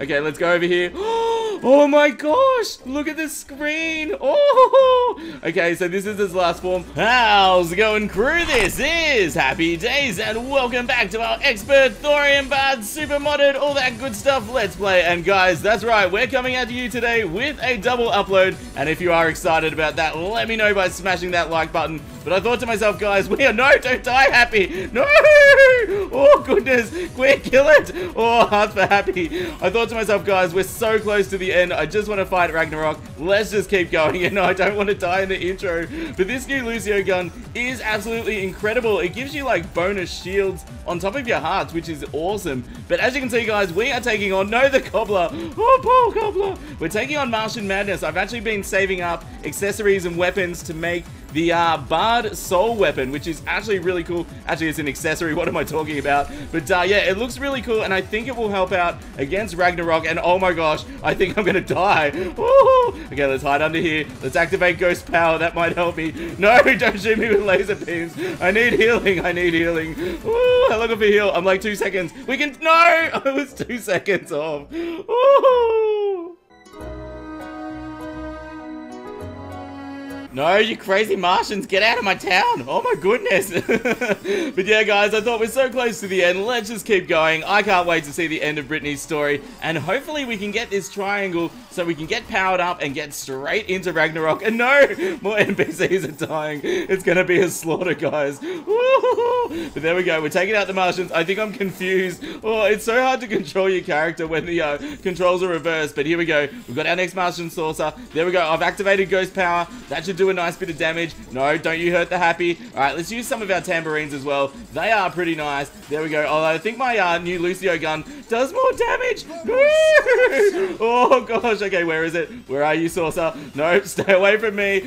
Okay, let's go over here. Oh my gosh, look at this screen. Oh, okay, so this is his last form. How's it going, crew? This is Happy Days, and welcome back to our Expert Thorium Bard Super Modded, all that good stuff. Let's play. And guys, that's right, we're coming at you today with a double upload. And if you are excited about that, let me know by smashing that like button. But I thought to myself, guys, we are no, don't die, Happy. No! Oh, goodness. Quick, kill it. Oh, hearts for Happy. I thought to myself, guys, we're so close to the end. I just want to fight Ragnarok. Let's just keep going. You know, I don't want to die in the intro. But this new Lucio gun is absolutely incredible. It gives you, like, bonus shields on top of your hearts, which is awesome. But as you can see, guys, we are taking on, no, the Cobbler. Oh, poor Cobbler. We're taking on Martian Madness. I've actually been saving up accessories and weapons to make the uh, Bard Soul Weapon, which is actually really cool. Actually, it's an accessory. What am I talking about? But uh, yeah, it looks really cool, and I think it will help out against Ragnarok. And oh my gosh, I think I'm gonna die. Okay, let's hide under here. Let's activate Ghost Power. That might help me. No, don't shoot me with laser beams. I need healing. I need healing. Ooh, I'm looking for heal. I'm like two seconds. We can. No, I was two seconds off. No, you crazy Martians, get out of my town. Oh my goodness. but yeah, guys, I thought we're so close to the end. Let's just keep going. I can't wait to see the end of Brittany's story. And hopefully we can get this triangle so we can get powered up and get straight into Ragnarok. And no, more NPCs are dying. It's going to be a slaughter, guys. But there we go. We're taking out the Martians. I think I'm confused. Oh, it's so hard to control your character when the uh, controls are reversed. But here we go. We've got our next Martian saucer. There we go. I've activated Ghost Power. That should do a nice bit of damage. No, don't you hurt the happy. All right, let's use some of our tambourines as well. They are pretty nice. There we go. Although I think my uh, new Lucio gun does more damage. oh, gosh. Okay, where is it? Where are you, Saucer? No, stay away from me.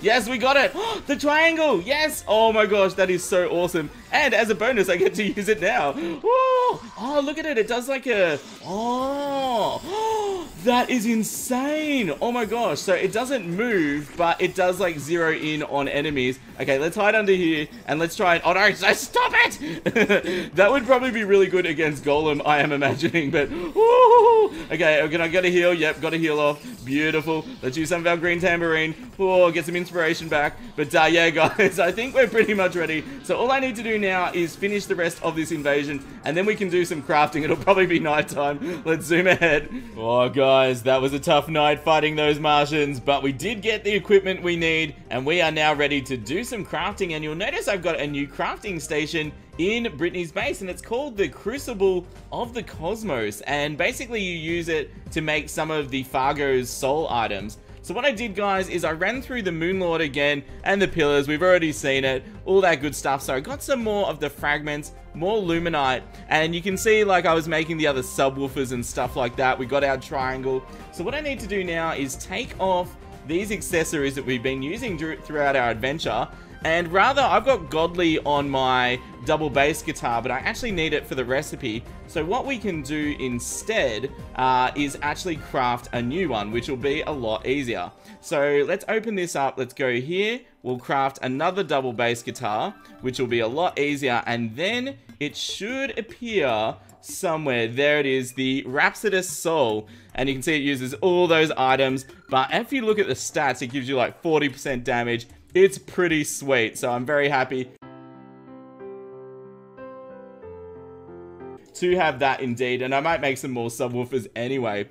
Yes, we got it. the triangle. Yes. Oh, my gosh. That is so awesome. And as a bonus, I get to use it now. Oh, look at it. It does like a... Oh, that is insane. Oh, my gosh. So it doesn't move but it does like zero in on enemies. Okay, let's hide under here and let's try and- Oh no, stop it! that would probably be really good against Golem, I am imagining, but ooh, Okay, I'm gonna, gotta heal. Yep, got a heal off. Beautiful. Let's use some of our green tambourine. Oh, get some inspiration back. But uh, yeah, guys, I think we're pretty much ready. So all I need to do now is finish the rest of this invasion, and then we can do some crafting. It'll probably be nighttime. Let's zoom ahead. Oh, guys, that was a tough night fighting those Martians, but we did get the equipment we need, and we are now ready to do some crafting. And you'll notice I've got a new crafting station in Brittany's base, and it's called the Crucible of the Cosmos. And basically, you use it to make some of the Fargo's soul items. So what I did, guys, is I ran through the Moonlord again and the pillars. We've already seen it, all that good stuff. So I got some more of the fragments, more Luminite, and you can see, like, I was making the other subwoofers and stuff like that. We got our triangle. So what I need to do now is take off these accessories that we've been using throughout our adventure. And rather, I've got Godly on my double bass guitar, but I actually need it for the recipe. So what we can do instead uh, is actually craft a new one, which will be a lot easier. So let's open this up. Let's go here. We'll craft another double bass guitar, which will be a lot easier. And then it should appear somewhere. There it is, the Rhapsodist Soul. And you can see it uses all those items. But if you look at the stats, it gives you like 40% damage. It's pretty sweet, so I'm very happy. To have that indeed, and I might make some more subwoofers anyway.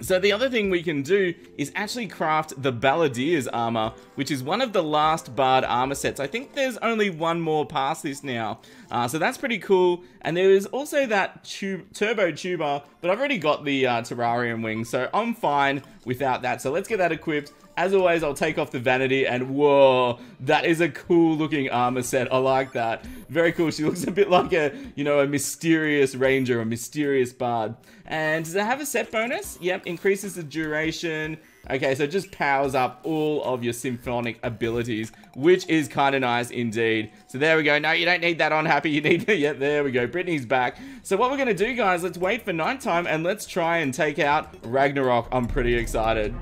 So the other thing we can do is actually craft the Balladier's armor, which is one of the last Bard armor sets. I think there's only one more past this now. Uh, so that's pretty cool. And there is also that Turbo Tuber, but I've already got the uh, Terrarium wing, so I'm fine without that. So let's get that equipped. As always, I'll take off the vanity and whoa, that is a cool looking armor set. I like that. Very cool. She looks a bit like a, you know, a mysterious ranger, a mysterious bard. And does it have a set bonus? Yep, increases the duration. Okay, so it just powers up all of your symphonic abilities, which is kind of nice indeed. So there we go. No, you don't need that on Happy. You need, yeah, there we go. Brittany's back. So what we're going to do, guys, let's wait for nighttime and let's try and take out Ragnarok. I'm pretty excited.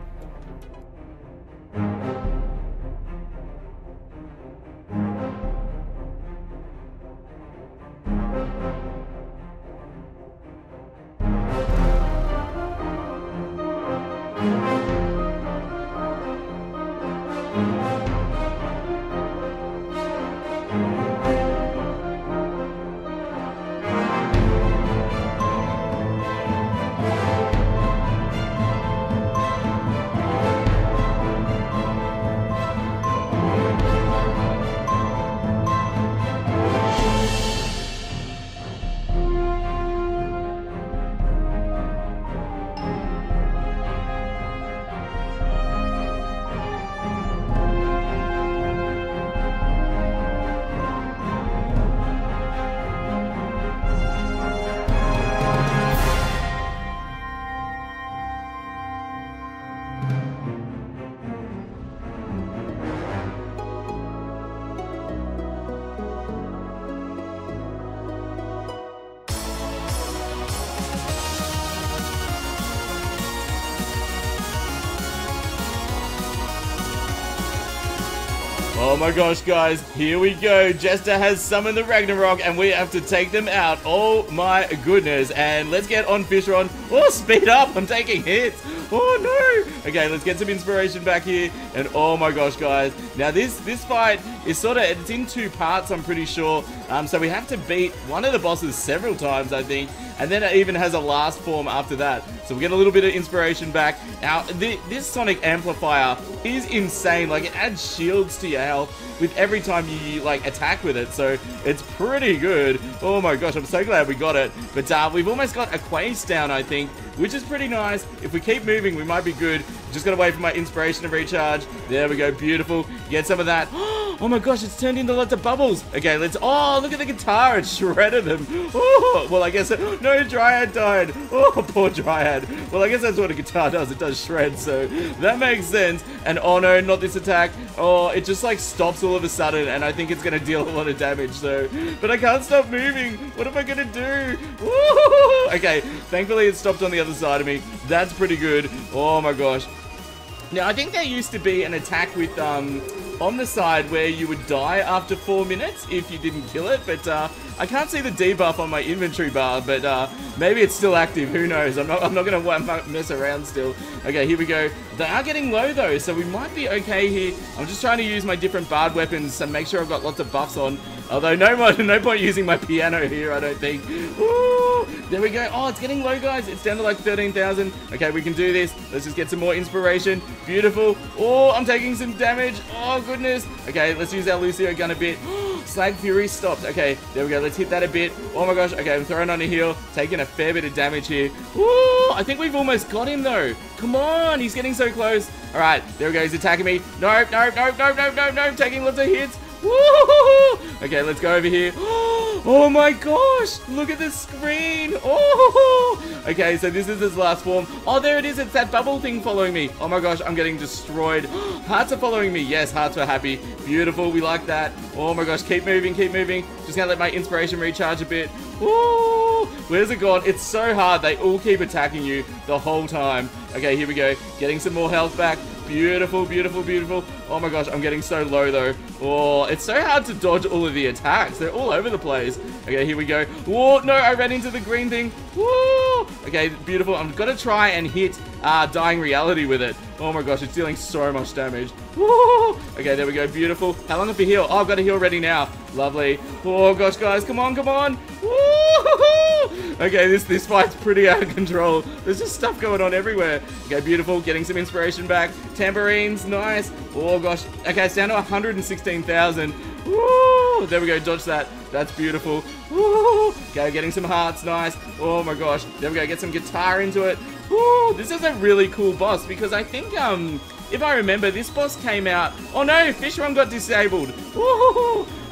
My gosh, guys. Here we go. Jester has summoned the Ragnarok, and we have to take them out. Oh my goodness. And let's get on Fishron. Oh, speed up. I'm taking hits. Oh no. Okay, let's get some inspiration back here. And oh my gosh, guys. Now this this fight is sort of, it's in two parts, I'm pretty sure. Um, so we have to beat one of the bosses several times, I think. And then it even has a last form after that. So we get a little bit of inspiration back. Now, this Sonic Amplifier is insane. Like, it adds shields to your health with every time you, like, attack with it. So it's pretty good. Oh my gosh, I'm so glad we got it. But uh, we've almost got Aquaius down, I think, which is pretty nice. If we keep moving, we might be good. Just gotta wait for my inspiration to recharge. There we go, beautiful. Get some of that. Oh my gosh, it's turned into lots of bubbles. Okay, let's, oh, look at the guitar. It shredded them. Oh, well, I guess, no, Dryad died. Oh, poor Dryad. Well, I guess that's what a guitar does. It does shred, so that makes sense. And oh no, not this attack. Oh, it just like stops all of a sudden, and I think it's gonna deal a lot of damage, so. But I can't stop moving. What am I gonna do? Woo! Okay, thankfully it stopped on the other side of me. That's pretty good. Oh my gosh. Now, I think there used to be an attack with, um, on the side where you would die after four minutes if you didn't kill it, but, uh, I can't see the debuff on my inventory bar, but, uh, maybe it's still active, who knows, I'm not, I'm not gonna mess around still. Okay, here we go. They are getting low, though, so we might be okay here. I'm just trying to use my different bard weapons and make sure I've got lots of buffs on, although no, no point using my piano here, I don't think. There we go. Oh, it's getting low, guys. It's down to like 13,000. Okay, we can do this. Let's just get some more inspiration. Beautiful. Oh, I'm taking some damage. Oh, goodness. Okay, let's use our Lucio gun a bit. Slag Fury stopped. Okay, there we go. Let's hit that a bit. Oh my gosh. Okay, I'm throwing on a heal. Taking a fair bit of damage here. I think we've almost got him, though. Come on. He's getting so close. All right, there we go. He's attacking me. Nope, nope, nope, nope, nope, nope, nope. Taking lots of hits. Woo! Okay, let's go over here. Oh, Oh my gosh! Look at the screen! Oh! Okay, so this is his last form. Oh, there it is. It's that bubble thing following me. Oh my gosh, I'm getting destroyed. Hearts are following me. Yes, hearts are happy. Beautiful. We like that. Oh my gosh, keep moving, keep moving. Just gonna let my inspiration recharge a bit. Ooh! Where's it gone? It's so hard. They all keep attacking you the whole time. Okay, here we go. Getting some more health back. Beautiful, beautiful, beautiful. Oh my gosh, I'm getting so low though. Oh, it's so hard to dodge all of the attacks. They're all over the place. Okay, here we go. Whoa, no, I ran into the green thing. Whoa. Okay, beautiful. I'm gonna try and hit uh, Dying Reality with it. Oh my gosh, it's dealing so much damage. Woo! Okay, there we go. Beautiful. How long have we heal? Oh, I've got a heal ready now. Lovely. Oh gosh, guys, come on, come on. Okay, this this fight's pretty out of control. There's just stuff going on everywhere. Okay, beautiful. Getting some inspiration back. Tambourines, nice. Oh gosh. Okay, it's down to 116,000. Woo! There we go. Dodge that. That's beautiful. Woo! Okay, getting some hearts. Nice. Oh my gosh. There we go. Get some guitar into it. Woo! This is a really cool boss because I think um if I remember, this boss came out... Oh no, Fishron got disabled.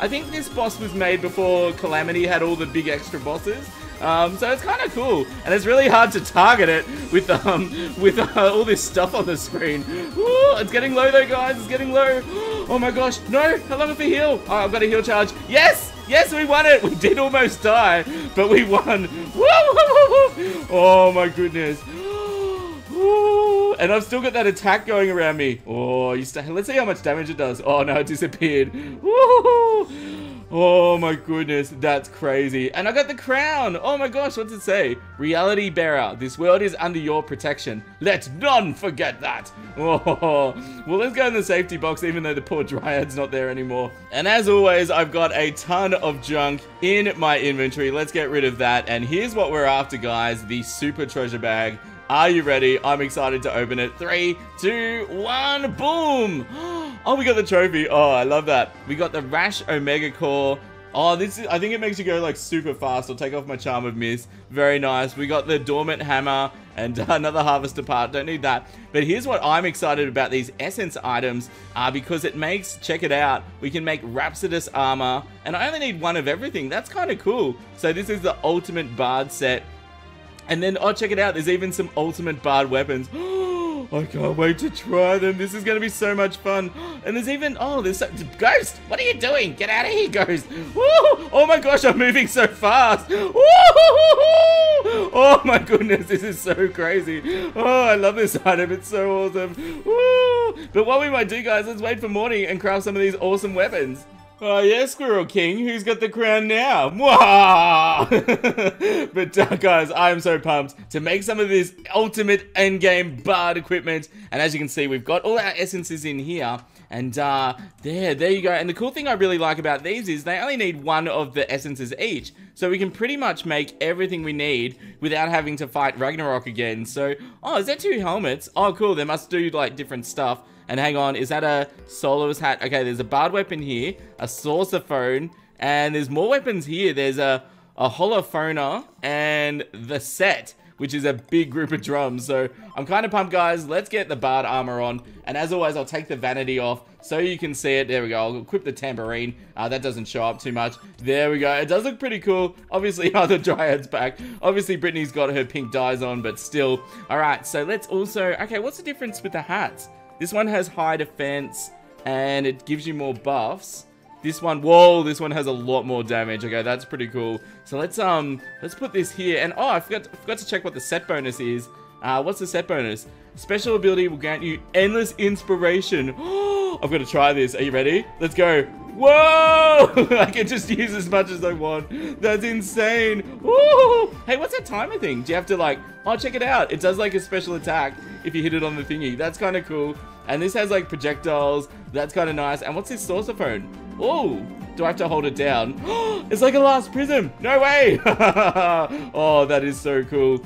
I think this boss was made before Calamity had all the big extra bosses. Um, so it's kind of cool, and it's really hard to target it with um with uh, all this stuff on the screen. It's getting low though, guys. It's getting low. Oh my gosh, no! How long have we heal? Oh, I've got a heal charge. Yes, yes, we won it. We did almost die, but we won. Woo! Oh my goodness. And I've still got that attack going around me. Oh, you let's see how much damage it does. Oh no, it disappeared. Oh my goodness, that's crazy. And I got the crown. Oh my gosh, what's it say? Reality bearer, this world is under your protection. Let none forget that. Oh, well, let's go in the safety box, even though the poor Dryad's not there anymore. And as always, I've got a ton of junk in my inventory. Let's get rid of that. And here's what we're after, guys. The super treasure bag. Are you ready? I'm excited to open it. Three, two, one, boom! Oh, we got the trophy. Oh, I love that. We got the Rash Omega Core. Oh, this is, I think it makes you go like super fast. I'll take off my Charm of Mist. Very nice. We got the Dormant Hammer and another Harvester part. Don't need that. But here's what I'm excited about these Essence items uh, because it makes, check it out, we can make Rhapsodist Armor. And I only need one of everything. That's kind of cool. So this is the Ultimate Bard set. And then, oh, check it out. There's even some Ultimate Bard weapons. I can't wait to try them. This is going to be so much fun. And there's even, oh, there's a Ghost. What are you doing? Get out of here, Ghost. Woo! Oh my gosh, I'm moving so fast. Woo! Oh my goodness, this is so crazy. Oh, I love this item. It's so awesome. Woo! But what we might do, guys, let's wait for morning and craft some of these awesome weapons. Oh, yeah, Squirrel King. Who's got the crown now? but, uh, guys, I am so pumped to make some of this ultimate endgame bard equipment. And as you can see, we've got all our essences in here. And, uh, there, there you go. And the cool thing I really like about these is they only need one of the essences each. So we can pretty much make everything we need without having to fight Ragnarok again. So, oh, is that two helmets? Oh, cool. They must do, like, different stuff. And hang on, is that a soloist hat? Okay, there's a bard weapon here, a sousaphone, and there's more weapons here. There's a, a Holophonor and the set, which is a big group of drums. So I'm kind of pumped, guys. Let's get the bard armor on. And as always, I'll take the vanity off so you can see it. There we go. I'll equip the tambourine. Uh, that doesn't show up too much. There we go. It does look pretty cool. Obviously, oh, the Dryad's back. Obviously, Brittany's got her pink dyes on, but still. All right, so let's also... Okay, what's the difference with the hats? This one has high defense and it gives you more buffs. This one, whoa, this one has a lot more damage. Okay, that's pretty cool. So let's um, let's put this here. And oh, I forgot, forgot to check what the set bonus is. Uh, what's the set bonus? Special ability will grant you endless inspiration. I've got to try this. Are you ready? Let's go. Whoa! I can just use as much as I want. That's insane. Woo! Hey, what's that timer thing? Do you have to like, oh, check it out. It does like a special attack if you hit it on the thingy. That's kind of cool. And this has like projectiles. That's kind of nice. And what's this sousaphone? Oh, do I have to hold it down? it's like a last prism. No way. oh, that is so cool.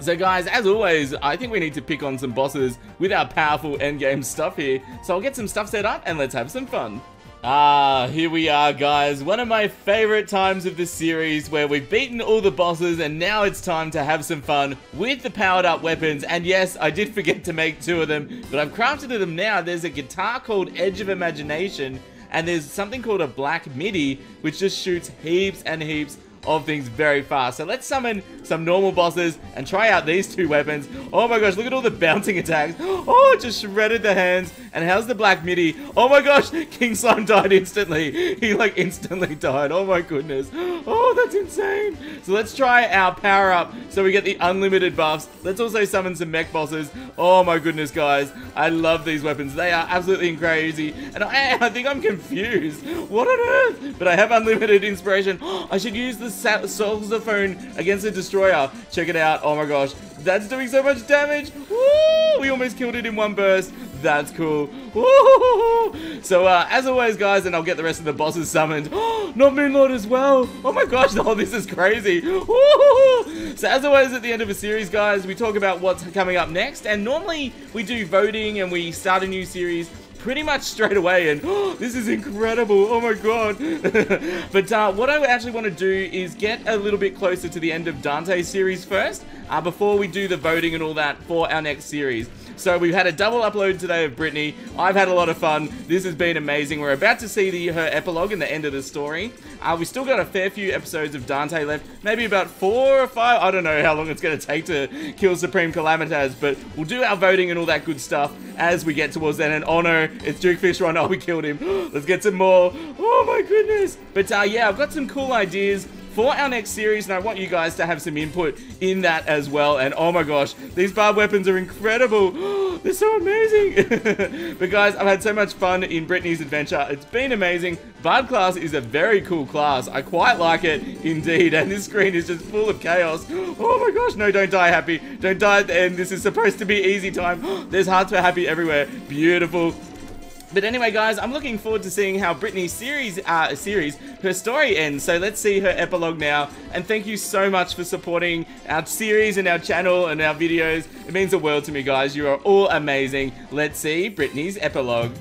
So guys, as always, I think we need to pick on some bosses with our powerful endgame stuff here. So I'll get some stuff set up and let's have some fun. Ah, here we are, guys. One of my favorite times of this series where we've beaten all the bosses and now it's time to have some fun with the powered up weapons. And yes, I did forget to make two of them, but I've crafted them now. There's a guitar called Edge of Imagination and there's something called a black midi, which just shoots heaps and heaps of things very fast. So let's summon some normal bosses and try out these two weapons. Oh my gosh, look at all the bouncing attacks. Oh, just shredded the hands. And how's the black midi? Oh my gosh, King Slime died instantly. He like instantly died. Oh my goodness. Oh, that's insane. So let's try our power up so we get the unlimited buffs. Let's also summon some mech bosses. Oh my goodness, guys. I love these weapons. They are absolutely crazy. And I, I think I'm confused. What on earth? But I have unlimited inspiration. I should use the Sousaphone against the Destroyer. Check it out. Oh my gosh. That's doing so much damage. Woo! We almost killed it in one burst. That's cool. So, uh, as always, guys, and I'll get the rest of the bosses summoned. Not Moonlord as well. Oh my gosh, oh, this is crazy. So, as always, at the end of a series, guys, we talk about what's coming up next. And normally, we do voting and we start a new series pretty much straight away and oh, this is incredible oh my god but uh, what I actually want to do is get a little bit closer to the end of Dante's series first uh, before we do the voting and all that for our next series so we've had a double upload today of Brittany. I've had a lot of fun. This has been amazing. We're about to see the, her epilogue and the end of the story. Uh, we still got a fair few episodes of Dante left. Maybe about four or five. I don't know how long it's going to take to kill Supreme Calamitas, but we'll do our voting and all that good stuff as we get towards that. And oh no, it's Duke Fishron. Oh, we killed him. Let's get some more. Oh my goodness. But uh, yeah, I've got some cool ideas for our next series, and I want you guys to have some input in that as well. And oh my gosh, these barbed weapons are incredible. They're so amazing. but guys, I've had so much fun in Brittany's adventure. It's been amazing. Bard class is a very cool class. I quite like it indeed. And this screen is just full of chaos. Oh my gosh, no, don't die happy. Don't die at the end. This is supposed to be easy time. There's hearts for happy everywhere. Beautiful. But anyway, guys, I'm looking forward to seeing how Brittany's series, uh, series, her story ends. So let's see her epilogue now. And thank you so much for supporting our series and our channel and our videos. It means the world to me, guys. You are all amazing. Let's see Brittany's epilogue.